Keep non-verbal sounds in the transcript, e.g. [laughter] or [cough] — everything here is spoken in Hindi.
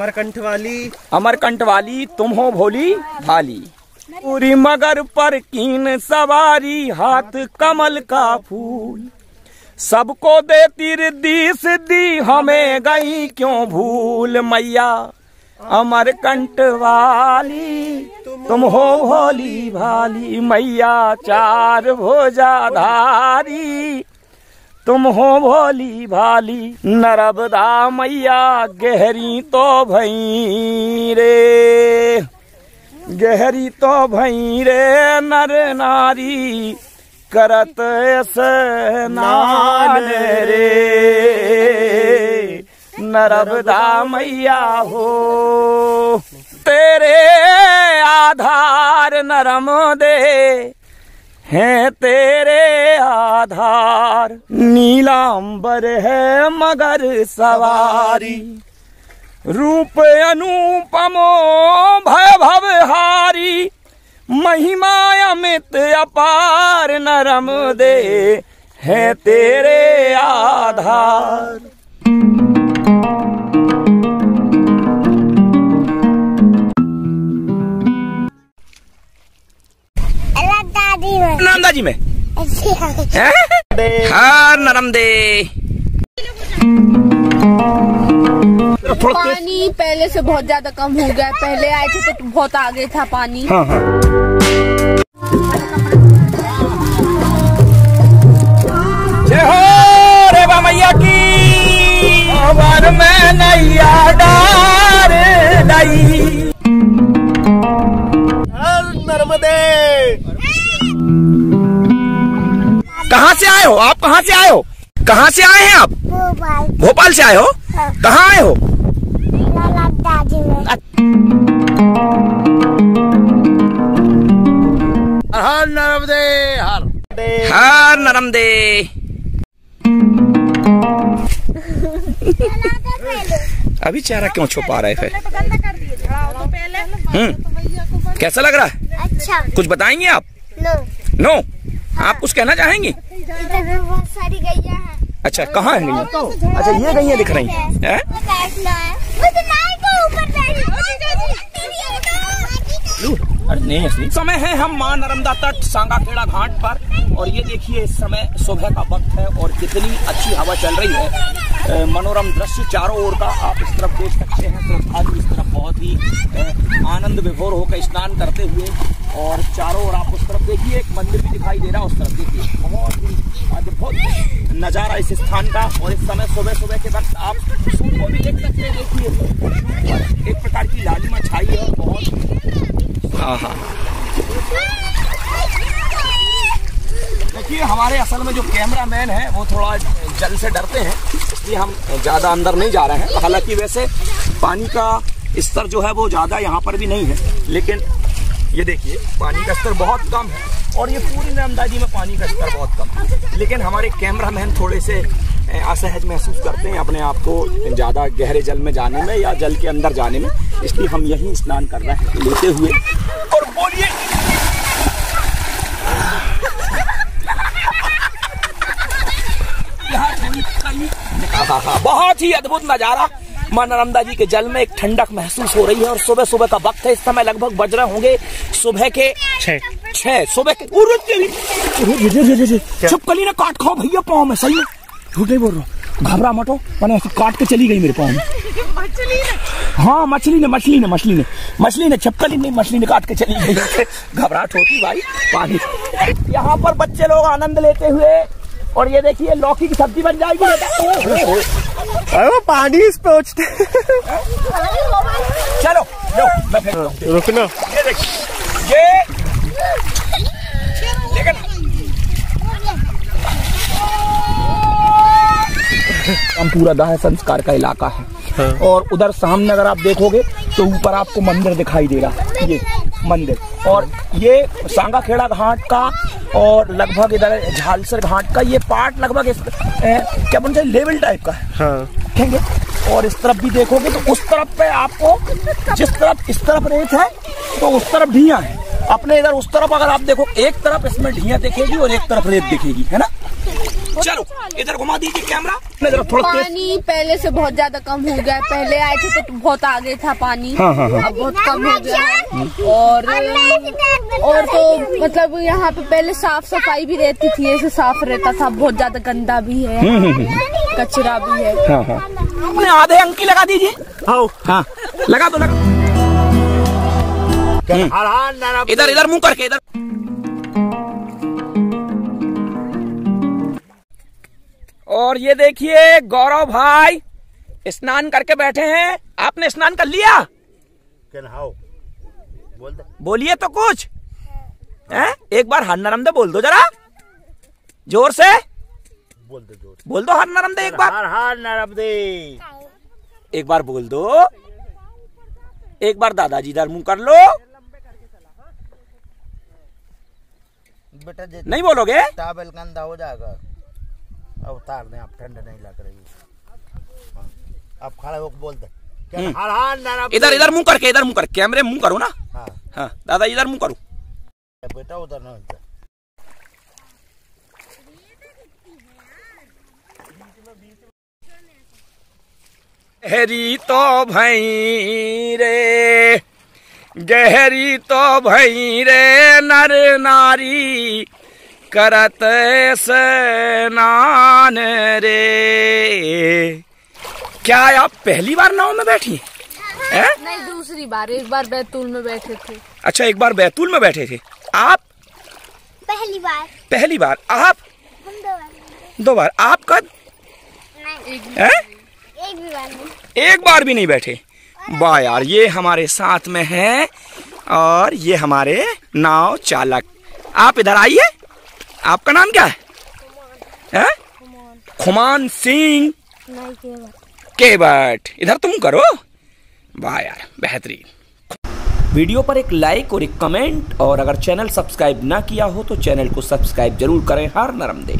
अमरकंठ वाली अमरकंठ वाली तुम हो भोली भाली। पूरी मगर पर कीन सवारी, हाथ कमल का फूल। सबको देती रिद्धि सिद्धि हमें गई क्यों भूल मैया? अमरकंठ वाली तुम हो भोली भाली, मैया चार भोजाधारी तुम हो भोली भाली नरबदा मैया, गहरी तो भई रे। गहरी तो भई रे, नर नारी, करत स्नान रे। नरबदा मैया हो, तेरे आधार नरम दे। हैं तेरे आधार। नीलांबर है मगर सवारी। रूप अनुपमो भय भवहारी महिमा अमित अपार नरम दे है तेरे आधार। में? नंदा जी में। हैं? नरम दे। पानी पहले से बहुत ज़्यादा कम हो गया पहले आए थे तो बहुत आगे था पानी। हाँ हाँ। जय हो रेवा मैया की। में नैया डार दई आए हो? आप कहाँ से आए हो? कहाँ से आए हैं आप? भोपाल। से आए हो? हाँ। कहाँ आए हो? अल्लाह दादी में हर हर नरम दे। अभी चेहरा क्यों छुपा रहे फिर? हम्म। कैसा लग रहा है? अच्छा। कुछ बताएँगे आप? नो। नो? आप कुछ कहना चाहेंगी? इधर भी बहुत सारी गैया हैं। अच्छा कहाँ है गैया अच्छा ये गैया दिख रही हैं। हैं? बैठना है। मुझे नाई के ऊपर बैठना अरे नहीं असली समय है हम माँ नर्मदा तट सांगा खेड़ा घाट पर। और ये देखिए इस समय सुबह का वक्त है और कितनी अच्छी हवा चल रही है। मनोरम दृश्य चारों ओर का आप इस तरफ़ देख सकते हैं। श्रद्धालु इस तरफ़ बहुत ही आनंद विभोर होकर स्नान करते हुए और चारों ओर आप उस तरफ़ देखिए एक मंदिर भी दिखाई दे रहा है उस तरफ़ देखिए। नज़ारा इस स्थान का और इस समय सुबह सुबह के वक्त आप सूर्य को भी देख सकते हैं देखिए एक प्रकार की लालिमा छाई है और बहुत हाँ हाँ देखिए हमारे असल में जो कैमरा मैन है वो थोड़ा जल से डरते हैं इसलिए हम ज़्यादा अंदर नहीं जा रहे हैं। हालाँकि वैसे पानी का स्तर जो है वो ज़्यादा यहाँ पर भी नहीं है लेकिन ये देखिए पानी का स्तर बहुत कम है और ये पूरी नर्मदाजी में पानी का स्तर बहुत कम है। लेकिन हमारे कैमरा मैन थोड़े से असहज महसूस करते हैं अपने आप को ज़्यादा गहरे जल में जाने में या जल के अंदर जाने में। इसलिए हम यहीं स्नान कर रहे हैं लेते हुए। और बोलिए। [laughs] आहा, बहुत ही अद्भुत नज़ारा। माँ नर्मदा जी के जल में एक ठंडक महसूस हो रही है और सुबह सुबह का वक्त है। इस समय लगभग बज रहे होंगे सुबह के छह। सुबह के ये, छिपकली ने काट खाओ भैया पाँव में। सही में झूठ नहीं बोल रहा हूँ। घबरा मटो मैंने ऐसे काट के चली गई मेरे पाँव में। हाँ मछली ने मछली ने मछली ने। मछली ने छपकली नहीं मछली ने काट के चली गई। घबराहट होती भाई। पानी। यहाँ पर बच्चे लोग आनंद लेते हुए और ये देखिए लौकी की सब्ज़ी बन जाएगी। अरे वो पानी इस पे उछते चलो लो मैं रुकना ये देखिए ये लेकिन हम पूरा दाह संस्कार का इलाका है हाँ। और उधर सामने अगर आप देखोगे तो ऊपर आपको मंदिर दिखाई दे रहा है ये मंदिर। और ये सांगा खेड़ा घाट का और लगभग इधर झालसर घाट का ये पार्ट लगभग इस क्या बोलते हैं लेवल टाइप का है। हाँ। देखेंगे और इस तरफ़ भी देखोगे तो उस तरफ़ पे आपको जिस तरफ़ इस तरफ़ रेत है तो उस तरफ़ ढिया है। अपने इधर उस तरफ़ अगर आप देखो एक तरफ़ इसमें ढिया दिखेगी और एक तरफ़ रेत दिखेगी है ना? चलो इधर घुमा दीजिए कैमरा। मैं जरा थोड़ा पानी पहले से बहुत ज़्यादा कम हो गया पहले आए थे तो बहुत आगे था पानी। हाँ, हाँ, हाँ। अब बहुत कम हो गया और और तो मतलब यहाँ पे पहले साफ़ सफ़ाई भी रहती थी ऐसे साफ़ रहता था। बहुत ज़्यादा गंदा भी हम्म, है कचरा भी है। हाँ हाँ। अपने आधे अंकी लगा दीजिए। आओ। हाँ लगा दो लगा इधर इधर मुँह करके इधर। और ये देखिए गौरव भाई स्नान करके बैठे हैं। आपने स्नान कर लिया? दे। बोलिए तो कुछ। हैं? एक बार हर नरमदे बोल दो जरा। ज़ोर से। बोल दे ज़ोर बोल दो हर नरमदे एक बार। हर हर नर्मदे एक बार बोल दो। एक बार दादाजी इधर मुँह कर लो। बेटा नहीं बोलोगे? हो जाएगा। अब उतार दें आप ठंड नहीं लग रही। हाँ, अब खड़े होकर बोल दे। नर्मदे इधर इधर मुँह करके इधर मुँह कर कैमरे मुँह करो ना। हाँ। हाँ दादाजी इधर मुँह करो। बेटा उधर ना जा। गहरी तो भई रे गहरी तो भई रे नर नारी। करत स्नान रे। क्या आप पहली बार नाव में बैठी हैं? नहीं दूसरी बार। एक बार बैतूल में बैठे थे। अच्छा एक बार बैतूल में बैठे थे। आप? पहली बार। पहली बार। आप? हम दो बार। दो बार। आप कद नहीं। एक भी बार नहीं। एक बार भी नहीं बैठे। वाह यार ये हमारे साथ में है और ये हमारे नाव चालक। आप इधर आइए। आपका नाम क्या है? खुमान, खुमान सिंह। के बट केवट। इधर तुम करो। वाह यार बेहतरीन। वीडियो पर एक लाइक और एक कमेंट और अगर चैनल सब्सक्राइब ना किया हो तो चैनल को सब्सक्राइब ज़रूर करें। हर नरम दे।